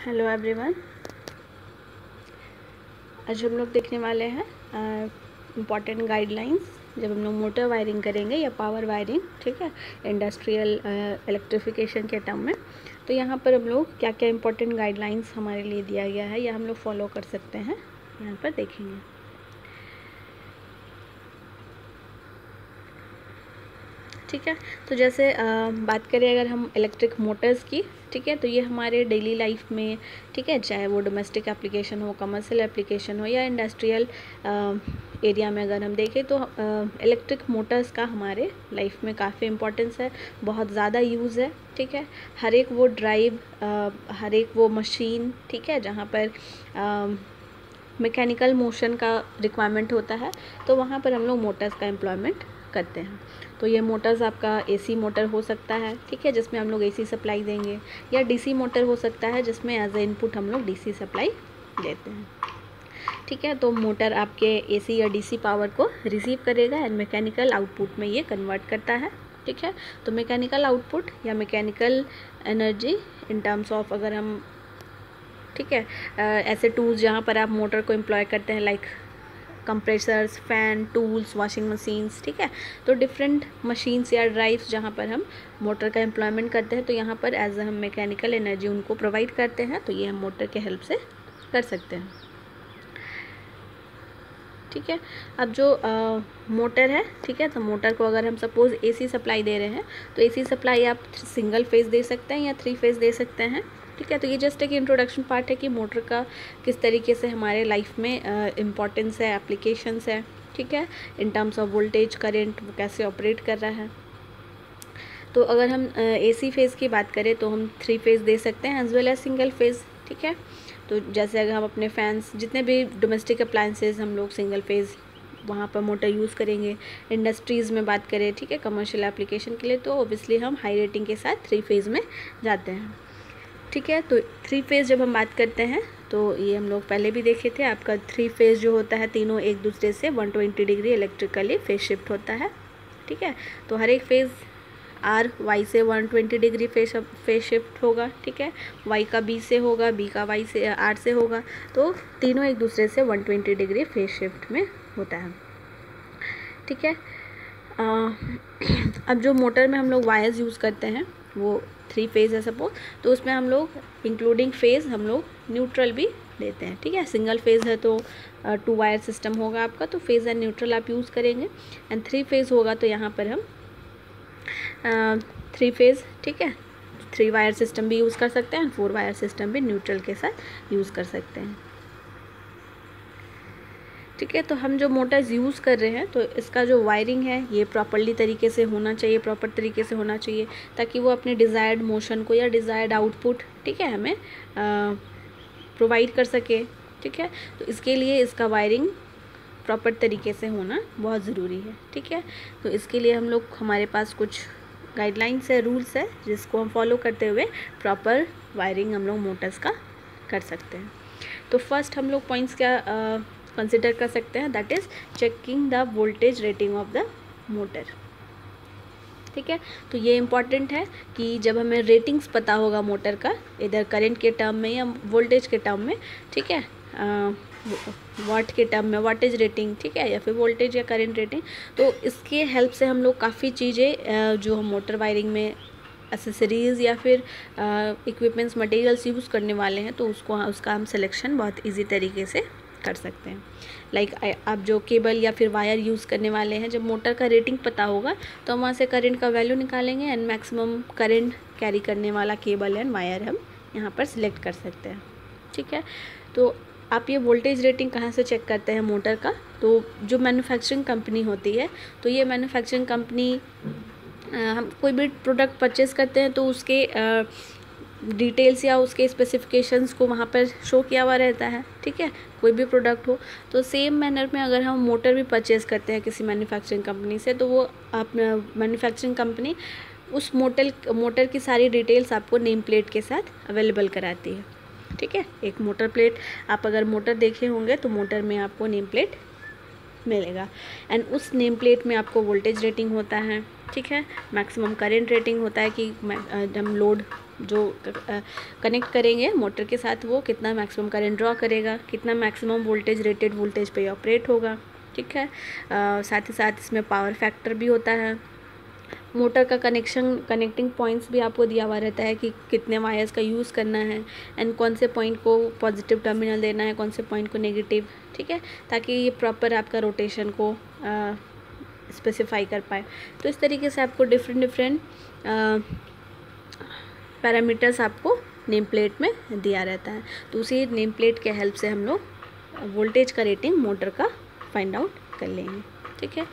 Hello everyone आज हम लोग देखने वाले हैं इंपॉर्टेंट गाइडलाइंस जब हम लोग मोटर वायरिंग करेंगे या पावर वायरिंग ठीक है? इंडस्ट्रियल इलेक्ट्रिफिकेशन के टर्म में। तो यहाँ पर हम लोग क्या क्या इम्पोर्टेंट गाइडलाइंस हमारे लिए दिया गया है, या हम लोग फॉलो कर सकते हैं, यहाँ पर देखेंगे। ठीक है? तो जैसे आ, बात करें अगर हम इलेक्ट्रिक मोटर्स की ठीक है? तो ये हमारे डेली लाइफ में ठीक है? चाहे वो डोमेस्टिक एप्लीकेशन हो कमर्शियल एप्लीकेशन हो या इंडस्ट्रियल एरिया में अगर हम देखें तो इलेक्ट्रिक मोटर्स का हमारे लाइफ में काफ़ी इम्पोर्टेंस है बहुत ज़्यादा यूज़ है ठीक है? हर एक वो ड्राइव हर एक वो मशीन ठीक है? जहाँ पर मैकेनिकल मोशन का रिक्वायरमेंट होता है तो वहाँ पर हम लोग मोटर्स का एम्प्लॉयमेंट करते हैं। तो ये मोटर्स आपका एसी मोटर हो सकता है, ठीक है, जिसमें हम लोग एसी सप्लाई देंगे, या डीसी मोटर हो सकता है, जिसमें एज ए इनपुट हम लोग डीसी सप्लाई देते हैं। ठीक है तो मोटर आपके एसी या डीसी पावर को रिसीव करेगा एंड मैकेनिकल आउटपुट में ये कन्वर्ट करता है, ठीक है। तो मैकेनिकल आउटपुट या mechanical energy in terms of अगर हम, ठीक है ऐसे टूल्स जहाँ पर आप मोटर को एम्प्लॉय करते हैं like compressors fan tools washing machines ठीक है? तो डिफरेंट मशीन्स या ड्राइव्स जहाँ पर हम मोटर का एम्प्लॉयमेंट करते हैं तो यहाँ पर एज हम मैकेनिकल एनर्जी उनको प्रोवाइड करते हैं तो ये हम मोटर के हेल्प से कर सकते हैं। ठीक है? अब जो आ, मोटर है ठीक है? तो मोटर को अगर हम सपोज़ एसी सप्लाई दे रहे हैं तो एसी सप्लाई आप सिंगल फ़ेज़ दे सकते हैं या थ्री फ़ेज़ दे सकते हैं। ठीक है तो ये जस्ट एक इंट्रोडक्शन पार्ट है कि मोटर का किस तरीके से हमारे लाइफ में इम्पॉर्टेंस है एप्लीकेशंस है, ठीक है? In terms of voltage current वो कैसे ऑपरेट कर रहा है। तो अगर हम एसी फ़ेज़ की बात करें तो हम थ्री फ़ेज़ दे सकते हैं as well as single phase ठीक है? तो जैसे अगर हम अपने फैंस जितने भी डोमेस्टिक अप्लाइंसेज हम लोग सिंगल फ़ेज़ वहाँ पर मोटर यूज़ करेंगे इंडस्ट्रीज़ में बात करें, ठीक है? कमर्शियल एप्लीकेशन के लिए तो ओबियसली हम हाई रेटिंग के साथ थ्री फ़ेज़ में जाते हैं। ठीक है तो थ्री फ़ेज़ जब हम बात करते हैं तो ये हम लोग पहले भी देखे थे आपका थ्री फ़ेज़ जो होता है तीनों एक दूसरे से 120 डिग्री इलेक्ट्रिकली फ़ेज़ शिफ्ट होता है ठीक है? तो हर एक फ़ेज़ आर वाई से 120 डिग्री फेस फेस शिफ्ट होगा ठीक है? वाई का बी से होगा बी का वाई से आर से होगा तो तीनों एक दूसरे से 120 डिग्री फेस शिफ्ट में होता है ठीक है? आ, अब जो मोटर में हम लोग वायर्स यूज़ करते हैं वो थ्री फ़ेज़ है सपोज़ तो उसमें हम लोग इंक्लूडिंग फ़ेज़ हम लोग न्यूट्रल भी देते हैं, ठीक है? सिंगल फ़ेज़ है तो टू वायर सिस्टम होगा आपका तो फ़ेज़ एंड न्यूट्रल आप यूज़ करेंगे। एंड थ्री फ़ेज़ होगा तो यहाँ पर हम थ्री फ़ेज़ ठीक है? थ्री वायर सिस्टम भी यूज़ कर सकते हैं एंड फोर वायर सिस्टम भी न्यूट्रल के साथ यूज़ कर सकते हैं। ठीक है? तो हम जो मोटर्स यूज़ कर रहे हैं तो इसका जो वायरिंग है, ये प्रॉपरली तरीके से होना चाहिए, प्रॉपर तरीके से होना चाहिए, ताकि वो अपने डिज़ायर्ड मोशन को या डिज़ायर्ड आउटपुट, ठीक है, हमें प्रोवाइड कर सके, ठीक है? तो इसके लिए इसका वायरिंग प्रॉपर तरीके से होना बहुत ज़रूरी है, ठीक है? तो इसके लिए हम लोग, हमारे पास कुछ गाइडलाइंस है रूल्स है, जिसको हम फॉलो करते हुए प्रॉपर वायरिंग हम लोग मोटर्स का कर सकते हैं। तो फ़र्स्ट हम लोग पॉइंट्स क्या कंसिडर कर सकते हैं that is checking the voltage rating of the motor ठीक है? तो ये इंपॉर्टेंट है कि जब हमें रेटिंग्स पता होगा मोटर का, इधर करंट के टर्म में या वोल्टेज के टर्म में, ठीक है? वाट के टर्म में वाटेज रेटिंग ठीक है? या फिर वोल्टेज या करंट रेटिंग तो इसके हेल्प से हम लोग काफ़ी चीज़ें जो हम मोटर वायरिंग में एसेसरीज़ या फिर इक्विपमेंट्स मटेरियल्स यूज़ करने वाले हैं तो उसको, उसका हम सिलेक्शन बहुत इजी तरीके से कर सकते हैं। लाइक आप जो केबल या फिर वायर यूज़ करने वाले हैं, जब मोटर का रेटिंग पता होगा तो हम वहाँ से करंट का वैल्यू निकालेंगे एंड मैक्सिमम करंट कैरी करने वाला केबल एंड वायर हम यहाँ पर सिलेक्ट कर सकते हैं। ठीक है? तो आप ये वोल्टेज रेटिंग कहाँ से चेक करते हैं मोटर का? तो जो मैन्युफैक्चरिंग कंपनी होती है तो ये मैन्युफैक्चरिंग कंपनी हम कोई भी प्रोडक्ट परचेज़ करते हैं तो उसके डिटेल्स या उसके स्पेसिफिकेशंस को वहाँ पर शो किया हुआ रहता है, ठीक है? कोई भी प्रोडक्ट हो तो सेम मैनर में अगर हम मोटर भी परचेज़ करते हैं किसी मैन्युफैक्चरिंग कंपनी से तो वो आप मैन्युफैक्चरिंग कंपनी उस मोटर मोटर की सारी डिटेल्स आपको नेम प्लेट के साथ अवेलेबल कराती है, ठीक है? एक मोटर प्लेट आप अगर मोटर देखे होंगे तो मोटर में आपको नेम प्लेट मिलेगा। एंड उस नेम प्लेट में आपको वोल्टेज रेटिंग होता है, ठीक है? मैक्सिमम करेंट रेटिंग होता है कि हम लोड जो कनेक्ट करेंगे मोटर के साथ वो कितना मैक्सिमम करंट ड्रॉ करेगा कितना मैक्सिमम वोल्टेज रेटेड वोल्टेज पे ऑपरेट होगा ठीक है? आ, साथ ही साथ इसमें पावर फैक्टर भी होता है। मोटर का कनेक्शन कनेक्टिंग पॉइंट्स भी आपको दिया हुआ रहता है कि कितने वायर्स का यूज़ करना है एंड कौन से पॉइंट को पॉजिटिव टर्मिनल देना है कौन से पॉइंट को नेगेटिव ठीक है? ताकि ये प्रॉपर आपका रोटेशन को स्पेसिफाई कर पाए। तो इस तरीके से आपको डिफरेंट डिफरेंट पैरामीटर्स आपको नेम प्लेट में दिया रहता है। तो उसी नेम प्लेट के हेल्प से हम लोग वोल्टेज का रेटिंग मोटर का फाइंड आउट कर लेंगे। ठीक है?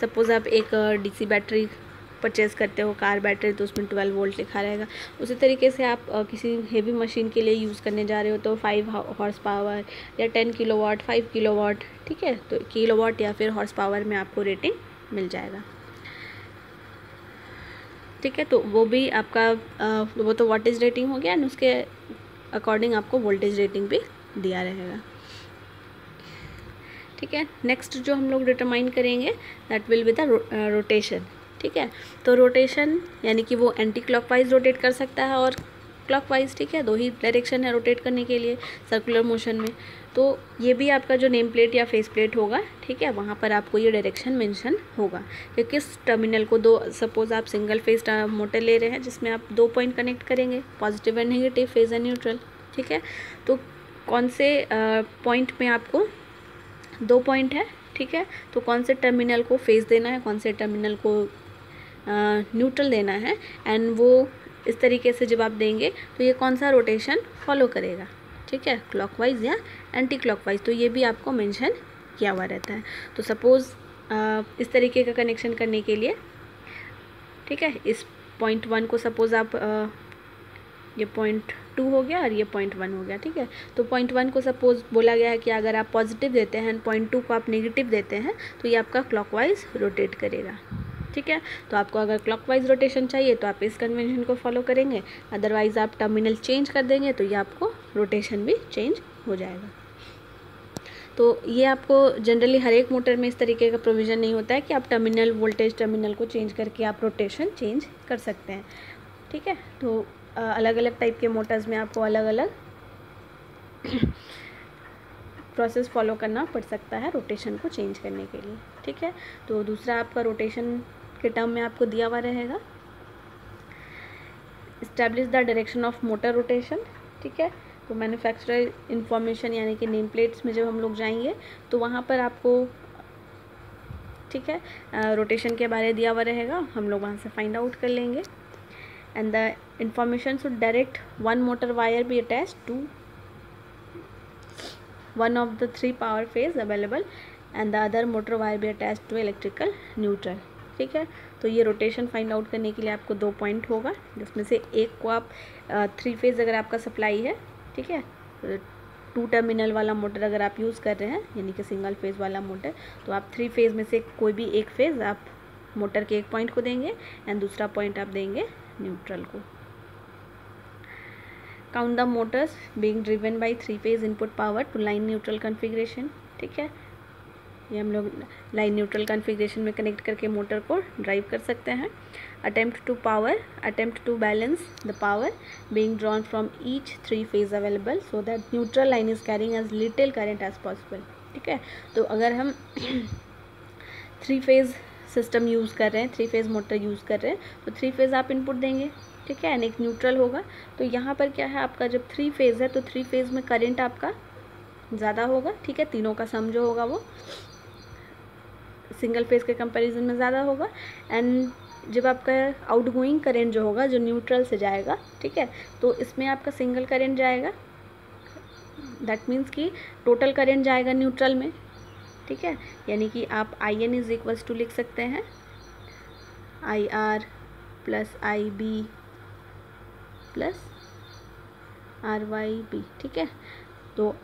सपोज़ आप एक डीसी बैटरी परचेज़ करते हो कार बैटरी तो उसमें ट्वेल्व वोल्ट लिखा रहेगा। उसी तरीके से आप किसी हेवी मशीन के लिए यूज़ करने जा रहे हो तो फाइव हॉर्स पावर या ten kilo watt five kilo watt ठीक है? तो किलो वाट या फिर हॉर्स पावर में आपको रेटिंग मिल जाएगा। ठीक है तो वो भी आपका आ, वो तो वोल्टेज रेटिंग हो गया एंड उसके अकॉर्डिंग आपको वोल्टेज रेटिंग भी दिया रहेगा। ठीक है नेक्स्ट जो हम लोग डिटरमाइन करेंगे that will be the rotation ठीक है तो रोटेशन यानी कि वो एंटी क्लॉकवाइज रोटेट कर सकता है और क्लॉकवाइज ठीक है दो ही डायरेक्शन है रोटेट करने के लिए सर्कुलर मोशन में। तो ये भी आपका जो नेम प्लेट या फेस प्लेट होगा, ठीक है, वहाँ पर आपको ये डायरेक्शन मेंशन होगा। कि किस टर्मिनल को दो सपोज़ आप सिंगल फेस मोटर ले रहे हैं, जिसमें आप दो पॉइंट कनेक्ट करेंगे positive and negative phase and neutral ठीक है? तो कौन से पॉइंट में आपको दो पॉइंट है, ठीक है? तो कौन से टर्मिनल को फेस देना है, कौन से टर्मिनल को न्यूट्रल देना है एंड वो इस तरीके से जब आप देंगे तो ये कौन सा रोटेशन फॉलो करेगा, ठीक है? क्लॉकवाइज या एंटी क्लॉकवाइज तो ये भी आपको मेंशन किया हुआ रहता है। तो सपोज़ इस तरीके का कनेक्शन करने के लिए ठीक है इस पॉइंट वन को सपोज़ आप आ, ये पॉइंट टू हो गया और ये पॉइंट वन हो गया ठीक है। तो पॉइंट वन को सपोज़ बोला गया है कि अगर आप पॉजिटिव देते हैं पॉइंट टू को आप नेगेटिव देते हैं तो ये आपका क्लॉकवाइज रोटेट करेगा ठीक है। तो आपको अगर क्लॉकवाइज रोटेशन चाहिए तो आप इस कन्वेंशन को फॉलो करेंगे। अदरवाइज़ आप टर्मिनल चेंज कर देंगे तो ये आपको रोटेशन भी चेंज हो जाएगा। तो ये आपको जनरली हर एक मोटर में इस तरीके का प्रोविज़न नहीं होता है कि आप टर्मिनल वोल्टेज टर्मिनल को चेंज करके आप रोटेशन चेंज कर सकते हैं। ठीक है? तो अलग अलग टाइप के मोटर्स में आपको अलग अलग प्रोसेस फॉलो करना पड़ सकता है रोटेशन को चेंज करने के लिए। ठीक है? तो दूसरा आपका रोटेशन के टर्म में आपको दिया हुआ रहेगा। Establish the direction of motor rotation ठीक है? तो मैन्युफैक्चरर इंफॉर्मेशन यानी कि नेम प्लेट्स में जब हम लोग जाएँगे तो वहाँ पर आपको, ठीक है रोटेशन के बारे दिया हुआ रहेगा। हम लोग वहाँ से फाइंड आउट कर लेंगे। And the information should direct one motor wire be attach to one of the three power phase available and the other motor wire be attach to electrical neutral ठीक है? तो ये रोटेशन फाइंड आउट करने के लिए आपको दो point होगा, जिसमें से एक को आप थ्री फ़ेज़ अगर आपका सप्लाई है ठीक है? टू टर्मिनल वाला मोटर अगर आप यूज़ कर रहे हैं, यानी कि सिंगल फ़ेज़ वाला मोटर तो आप थ्री फ़ेज़ में से कोई भी एक फ़ेज़ आप मोटर के एक पॉइंट को देंगे एंड दूसरा पॉइंट आप देंगे न्यूट्रल को। Count the motors being driven by three phase input power to line neutral configuration ठीक है? ये हम लोग लाइन न्यूट्रल कॉन्फ़िगरेशन में कनेक्ट करके मोटर को ड्राइव कर सकते हैं। Attempt to power attempt to balance the power being drawn from each three phase available so that neutral line is carrying as little current as possible ठीक है? तो अगर हम थ्री फ़ेज़ सिस्टम यूज़ कर रहे हैं थ्री फ़ेज़ मोटर यूज़ कर रहे हैं तो थ्री फ़ेज़ आप इनपुट देंगे। ठीक है? एक न्यूट्रल होगा। तो यहाँ पर क्या है आपका? जब थ्री फ़ेज़ है तो थ्री फ़ेज़ में करेंट आपका ज़्यादा होगा। ठीक है? तीनों का सम जो होगा वो सिंगल फ़ेज़ के कंपैरिजन में ज़्यादा होगा। एंड जब आपका आउट गोइंग करेंट जो होगा, जो न्यूट्रल से जाएगा, ठीक है? तो इसमें आपका सिंगल करेंट जाएगा। दैट मीन्स कि टोटल करेंट जाएगा न्यूट्रल में, ठीक है? यानी कि आप I N is equals to लिख सकते हैं। I R plus I B plus R Y B ठीक है? तो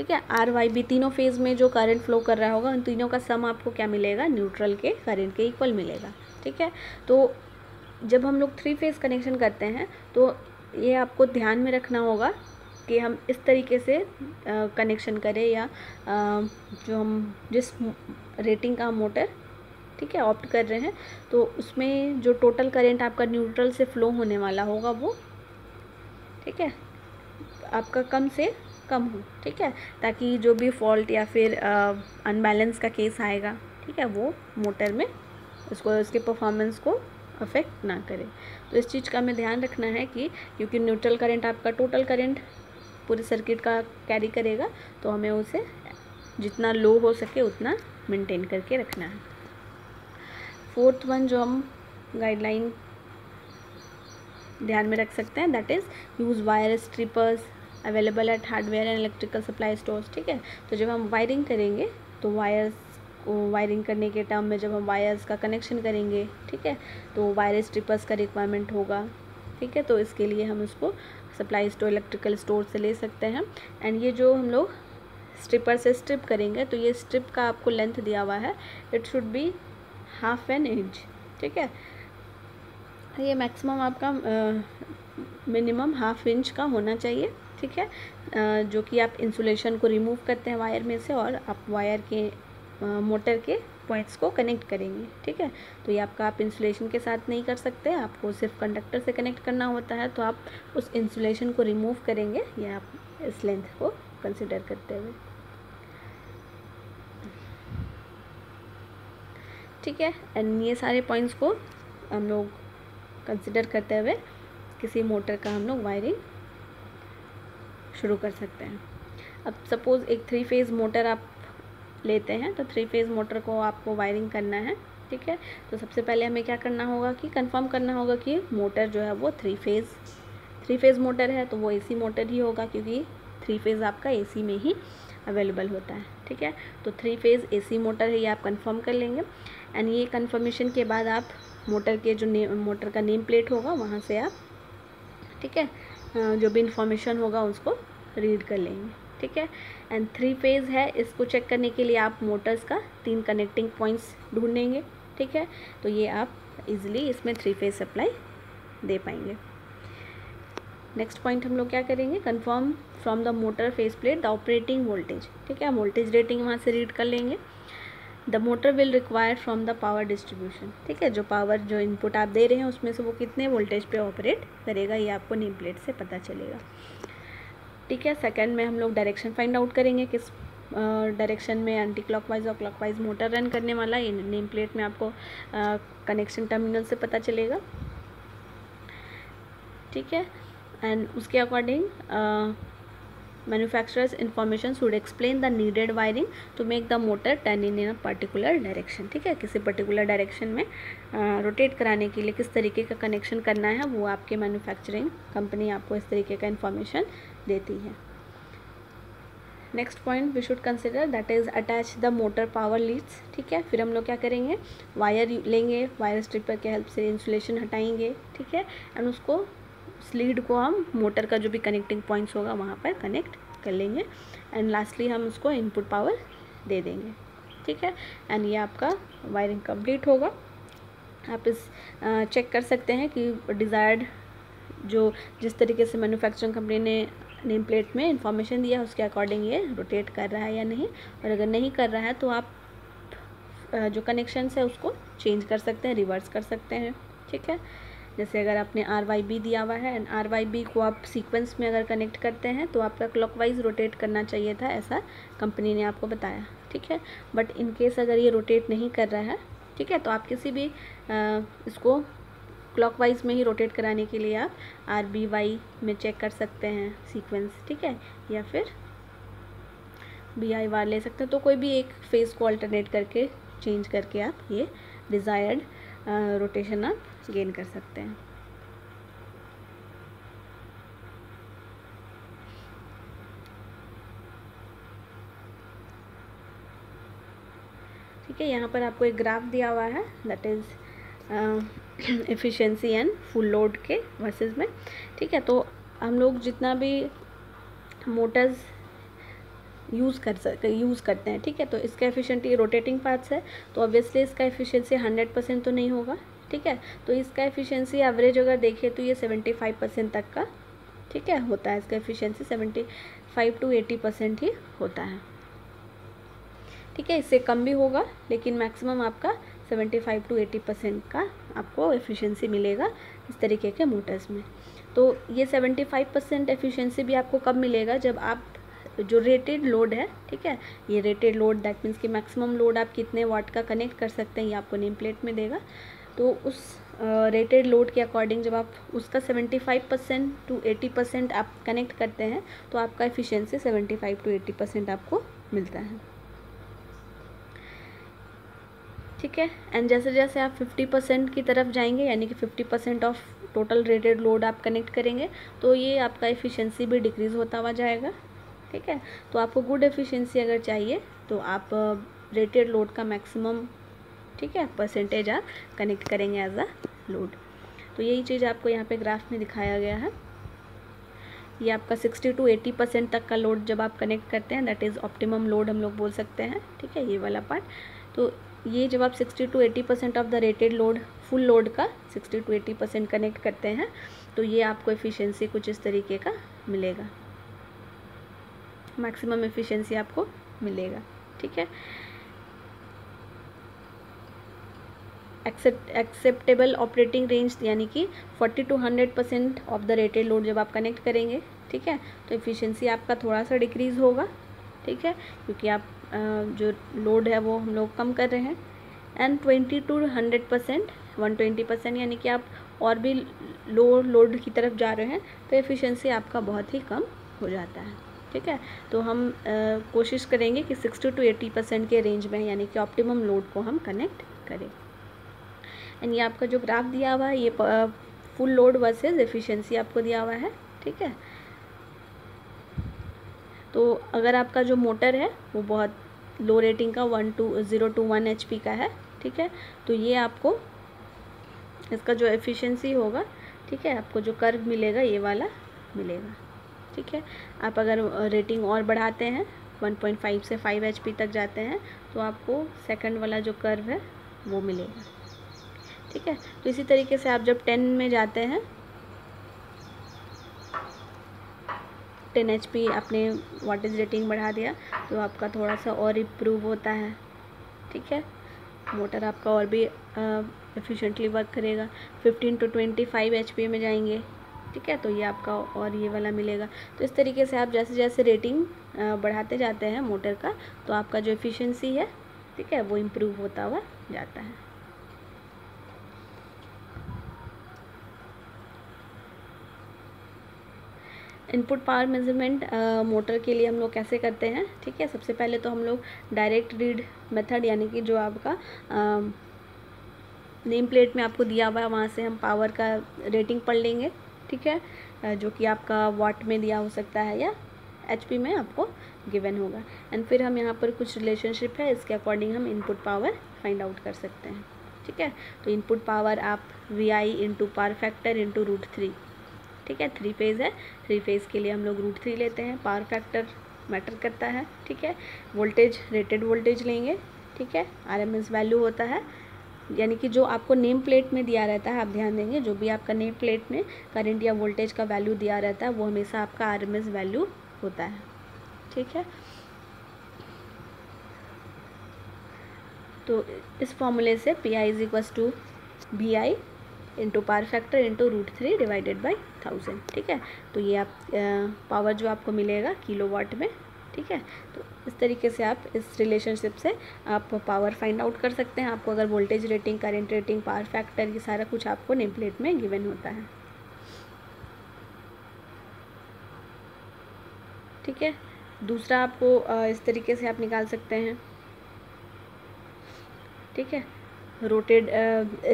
ठीक है? आर वाई बी तीनों फ़ेज़ में जो करंट फ्लो कर रहा होगा उन तीनों का सम आपको क्या मिलेगा? न्यूट्रल के करंट के इक्वल मिलेगा। ठीक है? तो जब हम लोग थ्री फ़ेज़ कनेक्शन करते हैं तो ये आपको ध्यान में रखना होगा कि हम इस तरीके से कनेक्शन करें या आ, जो हम जिस रेटिंग का मोटर ठीक है ऑप्ट कर रहे हैं तो उसमें जो टोटल करेंट आपका न्यूट्रल से फ्लो होने वाला होगा वो ठीक है? आपका कम से कम हो, ठीक है? ताकि जो भी फॉल्ट या फिर अनबैलेंस का केस आएगा, ठीक है, वो मोटर में उसको, उसके परफॉर्मेंस को अफेक्ट ना करे। तो इस चीज़ का हमें ध्यान रखना है कि क्योंकि न्यूट्रल करंट आपका टोटल करंट पूरे सर्किट का कैरी करेगा तो हमें उसे जितना लो हो सके उतना मेंटेन करके रखना है। फोर्थ वन जो हम गाइडलाइन ध्यान में रख सकते हैं that is use wire strippers available at hardware and electrical supply stores, ठीक है? तो जब हम वायरिंग करेंगे तो वायर्स वायरिंग करने के टर्म में जब हम वायर्स का कनेक्शन करेंगे, ठीक है? तो वायर स्ट्रिपर्स का रिक्वायरमेंट होगा, ठीक है? तो इसके लिए हम उसको सप्लाई स्टोर इलेक्ट्रिकल स्टोर से ले सकते हैं। एंड ये जो हम लोग स्ट्रिपर से स्ट्रिप करेंगे तो ये स्ट्रिप का आपको लेंथ दिया हुआ है। It should be half an inch ठीक है? ये मैक्सिमम आपका मिनिमम हाफ़ इंच का होना चाहिए। ठीक है? जो कि आप इंसुलेशन को रिमूव करते हैं वायर में से और आप वायर के मोटर के पॉइंट्स को कनेक्ट करेंगे, ठीक है? तो ये आपका आप इंसुलेशन के साथ नहीं कर सकते, आपको सिर्फ़ कंडक्टर से कनेक्ट करना होता है तो आप उस इंसुलेशन को रिमूव करेंगे, या आप इस लेंथ को कंसिडर करते हुए। ठीक है? एंड ये सारे पॉइंट्स को हम लोग कंसिडर करते हुए किसी मोटर का हम लोग वायरिंग शुरू कर सकते हैं। अब सपोज़ एक थ्री फ़ेज़ मोटर आप लेते हैं तो थ्री फ़ेज़ मोटर को आपको वायरिंग करना है, ठीक है? तो सबसे पहले हमें क्या करना होगा कि कंफर्म करना होगा कि मोटर जो है वो three phase three phase motor है तो वो एसी मोटर ही होगा, क्योंकि थ्री फ़ेज़ आपका एसी में ही अवेलेबल होता है, ठीक है? तो थ्री फ़ेज़ एसी मोटर है ये आप कंफर्म कर लेंगे एंड ये कंफर्मेशन के बाद आप मोटर के जो ने मोटर का नेम प्लेट होगा, वहाँ से आप, ठीक है? जो भी इंफॉर्मेशन होगा उसको रीड कर लेंगे, ठीक है? एंड थ्री फ़ेज़ है, इसको चेक करने के लिए आप मोटर्स का तीन कनेक्टिंग पॉइंट्स ढूंढेंगे, ठीक है? तो ये आप इजीली इसमें थ्री फ़ेज़ सप्लाई दे पाएँगे। नेक्स्ट पॉइंट हम लोग क्या करेंगे? Confirm from the motor face plate the operating voltage ठीक है? वोल्टेज रेटिंग वहाँ से रीड कर लेंगे। The motor will require from the power distribution ठीक है? जो पावर जो इनपुट आप दे रहे हैं, उसमें से वो कितने वोल्टेज पे ऑपरेट करेगा, ये आपको नेम प्लेट से पता चलेगा। ठीक है सेकंड में हम लोग डायरेक्शन फाइंड आउट करेंगे किस डायरेक्शन में एंटी क्लॉकवाइज और क्लॉकवाइज मोटर रन करने वाला है। नेम प्लेट में आपको कनेक्शन टर्मिनल से पता चलेगा। ठीक है? एंड उसके according manufacturers information should explain the needed wiring to make the motor turn in in a particular direction ठीक है? किसी पर्टिकुलर डायरेक्शन में रोटेट uh, कराने के लिए किस तरीके का कनेक्शन करना है वो आपके मैन्युफैक्चरिंग कंपनी आपको इस तरीके का इन्फॉर्मेशन देती है। Next point we should consider that is attach the motor power leads ठीक है? फिर हम लोग क्या करेंगे? वायर लेंगे वायर स्ट्रिपर के हेल्प से इंसुलेशन हटाएँगे, ठीक है? एंड उसको उस लीड को हम मोटर का जो भी कनेक्टिंग पॉइंट्स होगा वहाँ पर कनेक्ट कर लेंगे। एंड लास्टली हम उसको इनपुट पावर दे देंगे, ठीक है? एंड ये आपका वायरिंग कंप्लीट होगा। आप इस चेक कर सकते हैं कि डिज़ायर्ड जो जिस तरीके से मैन्युफैक्चरिंग कंपनी ने नेम प्लेट में इंफॉर्मेशन दिया है उसके अकॉर्डिंग ये रोटेट कर रहा है या नहीं। और अगर नहीं कर रहा है तो आप जो कनेक्शन है उसको चेंज कर सकते हैं रिवर्स कर सकते हैं। ठीक है? जैसे अगर आपने आर वाई बी दिया हुआ है एंड आर वाई बी को आप सीक्वेंस में अगर कनेक्ट करते हैं तो आपका क्लॉकवाइज रोटेट करना चाहिए था ऐसा कंपनी ने आपको बताया। ठीक है? बट इन केस अगर ये रोटेट नहीं कर रहा है ठीक है तो आप किसी भी आ, इसको क्लॉकवाइज में ही रोटेट कराने के लिए आप आर बी वाई में चेक कर सकते हैं सीक्वेंस ठीक है? या फिर बी आई वार ले सकते हैं। तो कोई भी एक फेस को अल्टरनेट करके चेंज करके आप ये डिज़ायर्ड रोटेशन आप गेन कर सकते हैं। ठीक है, यहाँ पर आपको एक ग्राफ दिया हुआ है that is efficiency and full load के वर्सेस में, ठीक है? तो हम लोग जितना भी मोटर्स यूज़ कर सकते यूज़ करते हैं, ठीक है? तो इसका एफिशिएंटी रोटेटिंग पार्ट्स है तो ऑब्वियसली इसका एफिशिएंसी हंड्रेड परसेंट तो नहीं होगा, ठीक है? तो इसका एफिशिएंसी एवरेज अगर देखें तो ये सेवेंटी फाइव परसेंट तक का, ठीक है? होता है, इसका efficiency seventy five to eighty percent ही होता है। ठीक है? इससे कम भी होगा, लेकिन मैक्सिमम आपका seventy five to eighty percent का आपको एफिशिएंसी मिलेगा इस तरीके के मोटर्स में। तो ये सेवेंटी फाइव परसेंट एफिशिएंसी भी आपको कब मिलेगा? जब आप जो रेटेड लोड है ठीक है? ये रेटेड लोड दैट मीन्स कि मैक्सिमम लोड आप कितने वाट का कनेक्ट कर सकते हैं ये आपको नेम प्लेट में देगा। तो उस रेटेड uh, लोड के अकॉर्डिंग जब आप उसका 75 परसेंट टू 80 परसेंट आप कनेक्ट करते हैं तो आपका एफिशिएंसी 75 टू 80 परसेंट आपको मिलता है। ठीक है? एंड जैसे जैसे आप 50 परसेंट की तरफ़ जाएँगे यानी कि 50 percent of total rated load आप कनेक्ट करेंगे तो ये आपका एफिशिएंसी भी डिक्रीज़ होता हुआ जाएगा। ठीक है? तो आपको गुड एफिशिएंसी अगर चाहिए तो आप रेटेड uh, लोड का मैक्सिमम ठीक है परसेंटेज आप कनेक्ट करेंगे एज अ लोड तो यही चीज़ आपको यहाँ पे ग्राफ में दिखाया गया है। ये आपका 60 टू 80 परसेंट तक का लोड जब आप कनेक्ट करते हैं दैट इज़ ऑप्टिमम लोड हम लोग बोल सकते हैं। ठीक है? ये वाला पार्ट तो ये जब आप 60 to 80 percent of the rated load, full load का 60 टू 80 परसेंट कनेक्ट करते हैं तो ये आपको एफिशिएंसी कुछ इस तरीके का मिलेगा। मैक्सिमम एफिशिएंसी आपको मिलेगा, ठीक है? एक्सेप्ट, एक्सेप्टेबल ऑपरेटिंग रेंज यानी कि 40 to 100 percent of the rated load जब आप कनेक्ट करेंगे, ठीक है? तो एफिशिएंसी आपका थोड़ा सा डिक्रीज़ होगा, ठीक है? क्योंकि आप जो लोड है वो हम लोग कम कर रहे हैं। And twenty to hundred percent one twenty percent यानी कि आप और भी लो लोड की तरफ़ जा रहे हैं तो एफिशिएंसी आपका बहुत ही कम हो जाता है। ठीक है? तो हम आ, कोशिश करेंगे कि सिक्सटी टू एटी परसेंट के रेंज में यानी कि ऑप्टिमम लोड को हम कनेक्ट करें। एंड ये आपका जो ग्राफ दिया हुआ है ये फुल लोड वर्सेस एफिशिएंसी आपको दिया हुआ है। ठीक है? तो अगर आपका जो मोटर है, वो बहुत लो रेटिंग का one two zero two one H का है, ठीक है? तो ये आपको इसका जो एफिशिएंसी होगा, ठीक है? आपको जो कर्व मिलेगा, ये वाला मिलेगा, ठीक है? आप अगर रेटिंग और बढ़ाते हैं 1.5 से 5 एच तक जाते हैं तो आपको सेकंड वाला जो कर्व है, वो मिलेगा, ठीक है? तो इसी तरीके से आप जब 10 में जाते हैं टेन एच आपने वाटेज रेटिंग बढ़ा दिया तो आपका थोड़ा सा और इम्प्रूव होता है। ठीक है? मोटर आपका और भी एफिशिएंटली वर्क करेगा। Fifteen to twenty five H P में जाएँगे। ठीक है? तो ये आपका और ये वाला मिलेगा। तो इस तरीके से आप जैसे जैसे रेटिंग बढ़ाते जाते हैं मोटर का तो आपका जो एफिशिएंसी है, ठीक है, वो इम्प्रूव होता हुआ जाता है। इनपुट पावर मेज़रमेंट मोटर के लिए हम लोग कैसे करते हैं? ठीक है, सबसे पहले तो हम लोग डायरेक्ट रीड मेथड, यानी कि जो आपका नेम प्लेट में आपको दिया हुआ है, वहाँ से हम पावर का रेटिंग पढ़ लेंगे। ठीक है? जो कि आपका वाट में दिया हो सकता है या एचपी में आपको गिवन होगा। एंड फिर हम यहाँ पर कुछ रिलेशनशिप है, इसके अकॉर्डिंग हम इनपुट पावर फाइंड आउट कर सकते हैं। ठीक है? तो इनपुट पावर आप V I into power factor into root three ठीक है? थ्री फ़ेज़ है। थ्री फ़ेज़ के लिए हम लोग रूट थ्री लेते हैं। पावर फैक्टर मैटर करता है, ठीक है? वोल्टेज रेटेड वोल्टेज लेंगे, ठीक है? आरएमएस वैल्यू होता है। यानी कि जो आपको नेम प्लेट में दिया रहता है, आप ध्यान देंगे, जो भी आपका नेम प्लेट में करंट या वोल्टेज का वैल्यू दिया रहता है, वो हमेशा आपका आरएमएस वैल्यू होता है। ठीक है? तो इस फॉर्मूले से P I is equals to B I into power factor into root three divided by thousand ठीक है? तो ये आप पावर जो आपको मिलेगा किलो वाट में, ठीक है? तो इस तरीके से आप इस रिलेशनशिप से आप पावर फाइंड आउट कर सकते हैं। आपको अगर voltage rating current rating power factor ये सारा कुछ आपको नेम प्लेट में गिवन होता है। ठीक है? दूसरा आपको इस तरीके से आप निकाल सकते हैं। ठीक है? Rotated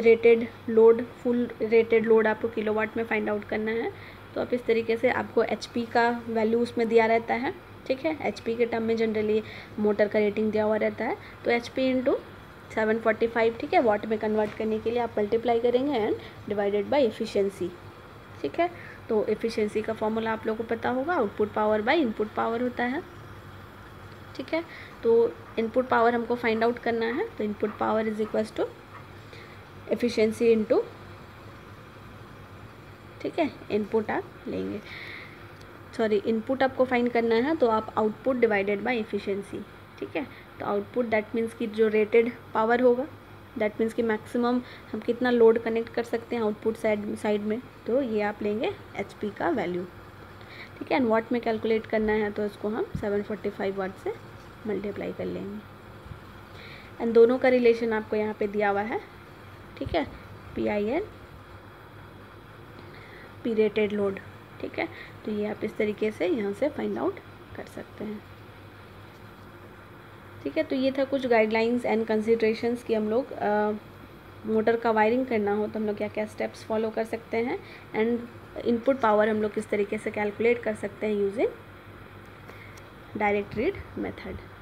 rated load full rated load आपको किलोवाट में फाइंड आउट करना है। तो आप इस तरीके से आपको एचपी का वैल्यू उसमें दिया रहता है, ठीक है? एचपी के टर्म में जनरली मोटर का रेटिंग दिया हुआ रहता है। तो H P into seven forty five ठीक है? वाट में कन्वर्ट करने के लिए आप मल्टीप्लाई करेंगे एंड डिवाइडेड बाई एफिशिएंसी ठीक है? तो एफिशिएंसी का फॉर्मूला आप लोगों को पता होगा output power by input power होता है, ठीक है? तो इनपुट पावर हमको फाइंड आउट करना है तो input power is equals to efficiency into ठीक है, इनपुट आप लेंगे। सॉरी इनपुट आपको फाइंड करना है तो आप आउटपुट डिवाइडेड बाय एफिशिएंसी ठीक है? तो आउटपुट दैट मीन्स कि जो रेटेड पावर होगा दैट मीन्स कि मैक्सिमम हम कितना लोड कनेक्ट कर सकते हैं आउटपुट साइड साइड में तो ये आप लेंगे एचपी का वैल्यू ठीक है? एंड वाट में कैलकुलेट करना है तो इसको हम 745 वाट से मल्टीप्लाई कर लेंगे। एंड दोनों का रिलेशन आपको यहाँ पे दिया हुआ है। ठीक है? P I N P load ठीक है? तो ये आप इस तरीके से यहाँ से फाइंड आउट कर सकते हैं। ठीक है? तो ये था कुछ गाइडलाइंस एंड कंसिड्रेशंस कि हम लोग मोटर का वायरिंग करना हो तो हम लोग क्या क्या स्टेप्स फॉलो कर सकते हैं। एंड इनपुट पावर हम लोग किस तरीके से कैलकुलेट कर सकते हैं यूजिंग डायरेक्ट रीड मेथड।